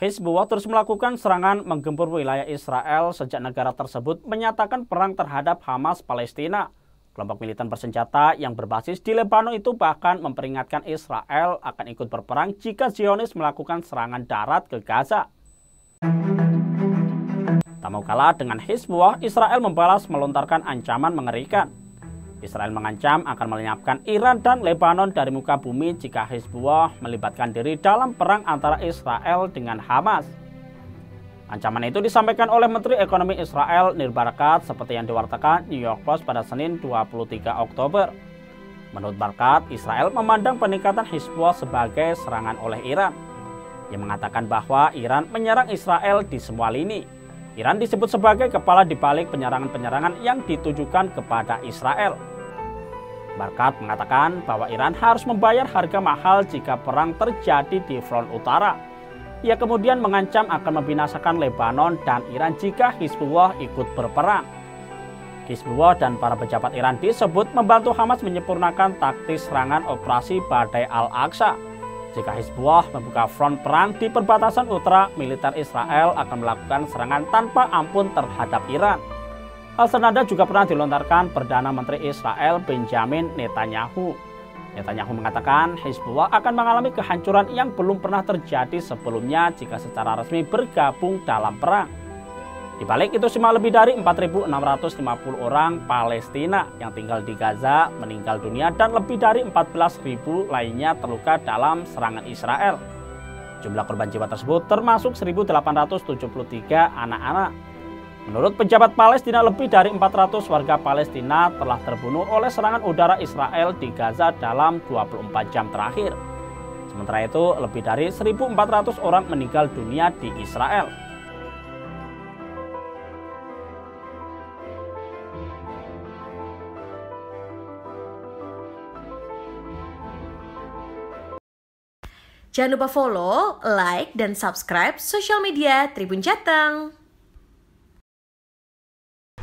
Hezbollah terus melakukan serangan menggempur wilayah Israel sejak negara tersebut menyatakan perang terhadap Hamas Palestina. Kelompok militan bersenjata yang berbasis di Lebanon itu bahkan memperingatkan Israel akan ikut berperang jika Zionis melakukan serangan darat ke Gaza. Tak mau kalah dengan Hezbollah, Israel membalas melontarkan ancaman mengerikan. Israel mengancam akan melenyapkan Iran dan Lebanon dari muka bumi jika Hezbollah melibatkan diri dalam perang antara Israel dengan Hamas. Ancaman itu disampaikan oleh Menteri Ekonomi Israel Nir Barakat seperti yang diwartakan New York Post pada Senin 23 Oktober. Menurut Barakat, Israel memandang peningkatan Hezbollah sebagai serangan oleh Iran. Ia mengatakan bahwa Iran menyerang Israel di semua lini. Iran disebut sebagai kepala di balik penyerangan-penyerangan yang ditujukan kepada Israel. Barkat mengatakan bahwa Iran harus membayar harga mahal jika perang terjadi di front utara. Ia kemudian mengancam akan membinasakan Lebanon dan Iran jika Hizbullah ikut berperang. Hizbullah dan para pejabat Iran disebut membantu Hamas menyempurnakan taktis serangan operasi Badai Al-Aqsa. Jika Hizbullah membuka front perang di perbatasan utara, militer Israel akan melakukan serangan tanpa ampun terhadap Iran. Hal senada juga pernah dilontarkan Perdana Menteri Israel Benjamin Netanyahu. Netanyahu mengatakan Hezbollah akan mengalami kehancuran yang belum pernah terjadi sebelumnya jika secara resmi bergabung dalam perang. Di balik itu semua lebih dari 4.650 orang Palestina yang tinggal di Gaza meninggal dunia dan lebih dari 14.000 lainnya terluka dalam serangan Israel. Jumlah korban jiwa tersebut termasuk 1.873 anak-anak. Menurut pejabat Palestina, lebih dari 400 warga Palestina telah terbunuh oleh serangan udara Israel di Gaza dalam 24 jam terakhir. Sementara itu, lebih dari 1.400 orang meninggal dunia di Israel. Jangan lupa follow, like, dan subscribe sosial media Tribun Jateng.